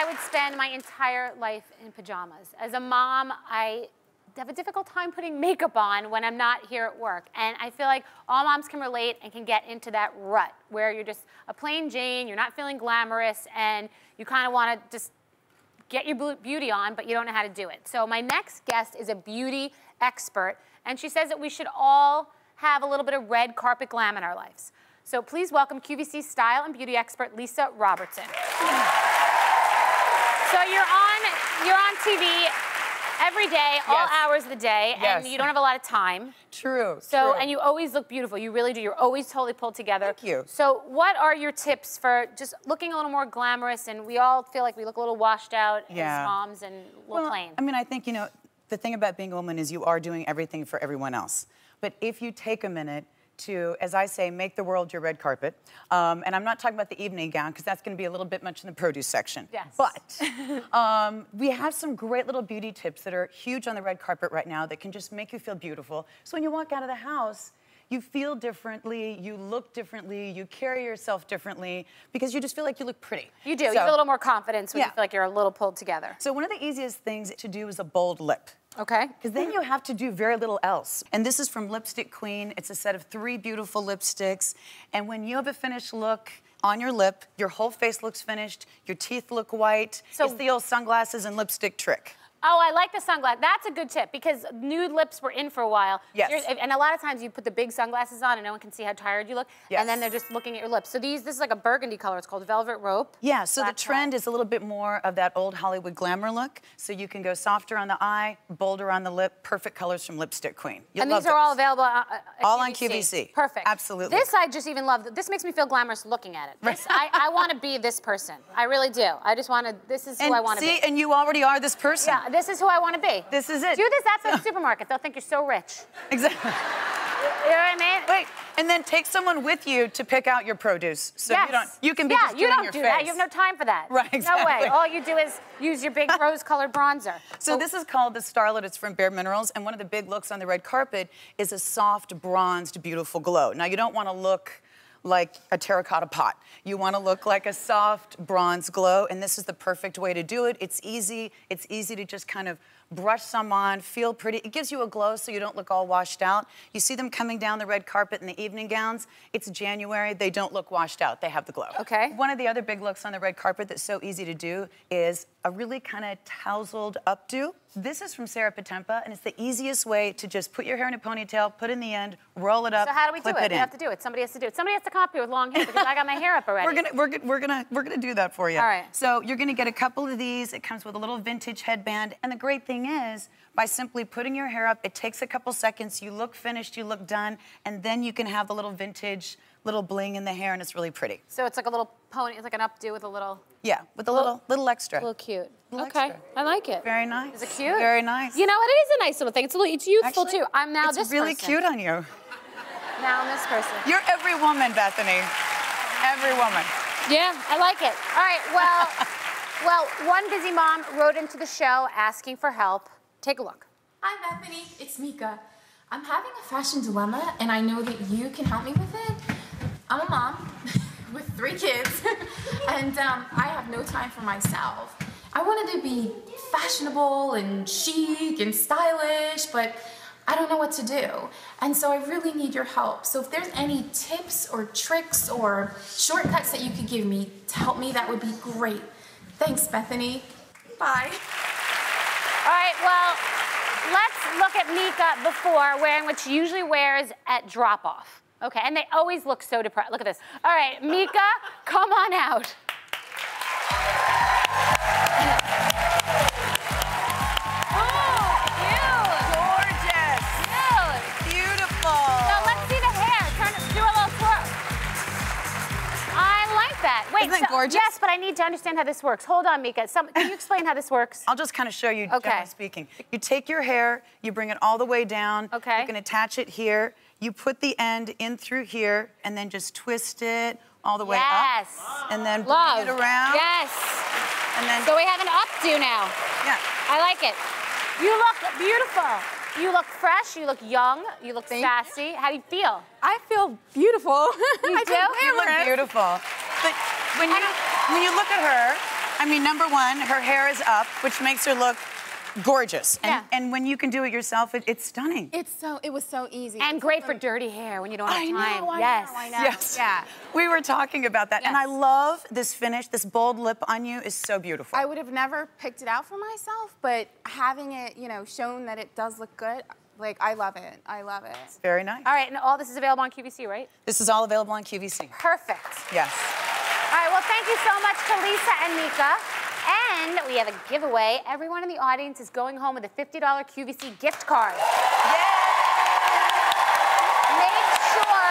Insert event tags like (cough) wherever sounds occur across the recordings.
I would spend my entire life in pajamas. As a mom, I have a difficult time putting makeup on when I'm not here at work. And I feel like all moms can relate and can get into that rut where you're just a plain Jane, you're not feeling glamorous, and you kind of want to just get your beauty on, but you don't know how to do it. So my next guest is a beauty expert, and she says that we should all have a little bit of red carpet glam in our lives. So please welcome QVC style and beauty expert Lisa Robertson. So you're on, you're on TV every day, all hours of the day, yes. and you don't have a lot of time. True. So, true. and you always look beautiful. You really do. You're always totally pulled together. Thank you. So, what are your tips for just looking a little more glamorous? And we all feel like we look a little washed out yeah. as moms and a little well, plain. I mean, I think you know the thing about being a woman is you are doing everything for everyone else. But if you take a minute to, as I say, make the world your red carpet. Um, and I'm not talking about the evening gown because that's going to be a little bit much in the produce section. Yes. But (laughs) um, we have some great little beauty tips that are huge on the red carpet right now that can just make you feel beautiful. So when you walk out of the house, you feel differently, you look differently, you carry yourself differently because you just feel like you look pretty. You do. So, you feel a little more confidence when yeah. you feel like you're a little pulled together. So one of the easiest things to do is a bold lip. Okay. Because then you have to do very little else. And this is from Lipstick Queen. It's a set of three beautiful lipsticks. And when you have a finished look, on your lip, your whole face looks finished, your teeth look white. So it's the old sunglasses and lipstick trick. Oh, I like the sunglasses. That's a good tip because nude lips were in for a while. Yes. and a lot of times you put the big sunglasses on and no one can see how tired you look. Yes. And then they're just looking at your lips. So these, this is like a burgundy color. It's called Velvet Rope. Yeah, so the trend is a little bit more of that old Hollywood glamour look. So you can go softer on the eye, bolder on the lip, perfect colors from Lipstick Queen. You'll and these are all available uh, All QVC. on QVC. Perfect. Absolutely. This I just even love. This makes me feel glamorous looking at it. This, I, I want to be this person. I really do. I just want to, this is who and I want to be. See, and you already are this person. Yeah, this is who I want to be. This is it. Do this at the (laughs) supermarket. They'll think you're so rich. Exactly. You know what I mean? Wait, and then take someone with you to pick out your produce. So yes. you don't you can be yeah, just you don't your do face. that. You have no time for that. Right, exactly. No way. All you do is use your big (laughs) rose-colored bronzer. So, this is called the Starlet. It's from Bare Minerals, and one of the big looks on the red carpet is a soft, bronzed, beautiful glow. Now you don't want to look like a terracotta pot. You want to look like a soft bronze glow, and this is the perfect way to do it. It's easy. It's easy to just kind of brush some on, feel pretty. It gives you a glow so you don't look all washed out. You see them coming down the red carpet in the evening gowns. It's January. They don't look washed out. They have the glow. Okay. One of the other big looks on the red carpet that's so easy to do is a really kind of tousled updo. This is from Sarah Potempa, and it's the easiest way to just put your hair in a ponytail, put in the end, roll it up. So how do we do it? it we have to do it. Somebody has to do it. Somebody has to come up here with long hair because I got my hair up (laughs) already. We're gonna we're, we're gonna we're gonna do that for you. All right. So you're gonna get a couple of these. It comes with a little vintage headband, and the great thing is, by simply putting your hair up, it takes a couple seconds. You look finished, you look done, and then you can have the little vintage little bling in the hair, and it's really pretty. So it's like a little pony. It's like an updo with a little. Yeah, with a little little, little extra. A little cute. Little okay, extra. I like it. Very nice. Is it cute? Very nice. You know, what, it is a nice little thing. It's a little, it's youthful Actually, too. I'm now it's this really person. cute on you. Now I'm this person. You're every woman, Bethenny. Every woman. Yeah, I like it. All right, well, (laughs) well, one busy mom wrote into the show asking for help. Take a look. Hi, Bethenny. It's Mika. I'm having a fashion dilemma, and I know that you can help me with it. I'm a mom (laughs) with three kids, (laughs) and um, I have no time for myself. I wanted to be fashionable and chic and stylish, but I don't know what to do. And so I really need your help. So if there's any tips or tricks or shortcuts that you could give me to help me, that would be great. Thanks, Bethenny. Bye. All right, well, let's look at Mika before, wearing what she usually wears at drop-off. Okay, and they always look so depressed. Look at this. All right, Mika, come on out. Wait, Isn't so, gorgeous? Yes, but I need to understand how this works. Hold on, Mika. Some, can you explain how this works? I'll just kind of show you, okay. generally speaking. You take your hair, you bring it all the way down. Okay. You can attach it here. You put the end in through here, and then just twist it all the way yes. up. Yes. And then Love. bring it around. Yes. And then. So we have an updo now. Yeah. I like it. You look beautiful. You look fresh, you look young, you look Thank sassy. How do you feel? I feel beautiful. (laughs) You I do? You look beautiful. But when you, when you look at her, I mean, number one, her hair is up, which makes her look gorgeous. And, Yeah. and when you can do it yourself, it, it's stunning. It's so it was so easy. And It great took for them- dirty hair when you don't have I know, time. I yes. know, I know. Yes. Yeah. We were talking about that. And I love this finish. This bold lip on you is so beautiful. I would have never picked it out for myself, but having it, you know, shown that it does look good, like I love it. I love it. Very nice. All right, and all this is available on QVC, right? This is all available on QVC. Perfect. Yes. All right, well, thank you so much to Lisa and Mika. And we have a giveaway. Everyone in the audience is going home with a $50 QVC gift card. Make sure.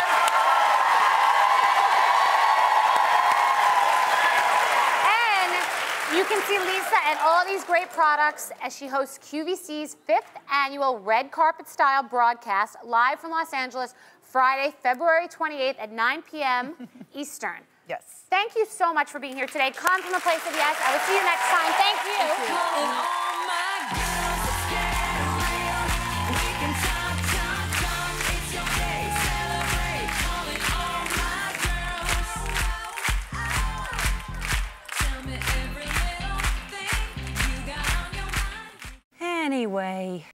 And you can see Lisa and all these great products as she hosts QVC's fifth annual red carpet style broadcast live from Los Angeles, Friday, February 28th at 9 p.m. (laughs) Eastern. Yes. Thank you so much for being here today. Come from a place of yes. I will see you next time. Thank you. Thing you got on your mind. Anyway,